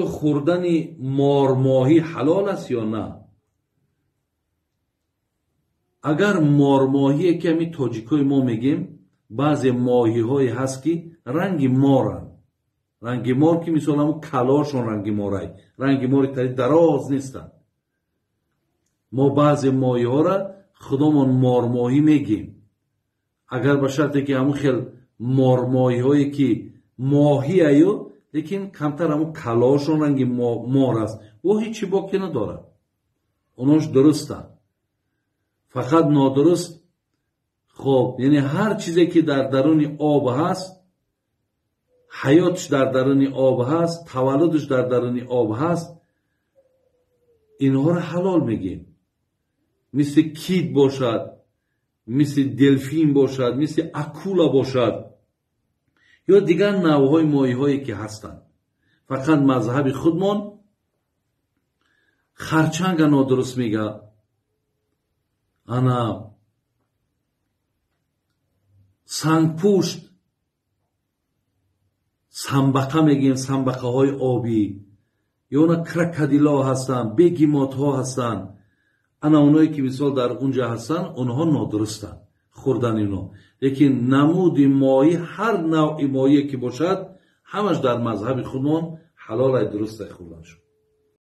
خوردن مارماهی حلال است یا نه؟ اگر مارماهی که می تاجیکای ما میگیم بعضی ماهی های هست که رنگ مارن. رنگ مار که مثال همون کلاشون رنگ مارای. رنگ مار تری دراز نیستن. ما بعضی ماهی ها را خودمون مارماهی میگیم. اگر به شرطی که همون خیل مارماهی هایی که ماهی ایو لیکن کمتر همون کلاشون رنگی مار است او هیچی باکی نداره اوناش درسته فقط نادرست خب یعنی هر چیزی که در درون آب هست حیاتش در درون آب هست تولدش در درون آب هست اینها رو حلال میگیم مثل کید باشد مثل دلفین باشد مثل اکولا باشد ё дигар навъҳои моҳиҳое ки ҳастанд. Фақат мазҳаби худмон харчанга нодуруст мега. Ана сангпушт самбақа мегӯем самбақаҳои обӣ. Ё на крокодило ҳастанд бегимотҳо ҳастанд. Ана оное ки мисол дар унҷа ҳастанд онҳо нодурустанд хӯрдани оно лекин намуди моӣ ҳар навъи моие ки бошад ҳамаш дар мазҳаби худмон ҳалолай дурустай хӯрдан шуд